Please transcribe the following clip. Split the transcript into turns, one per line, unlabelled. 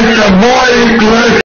esta boy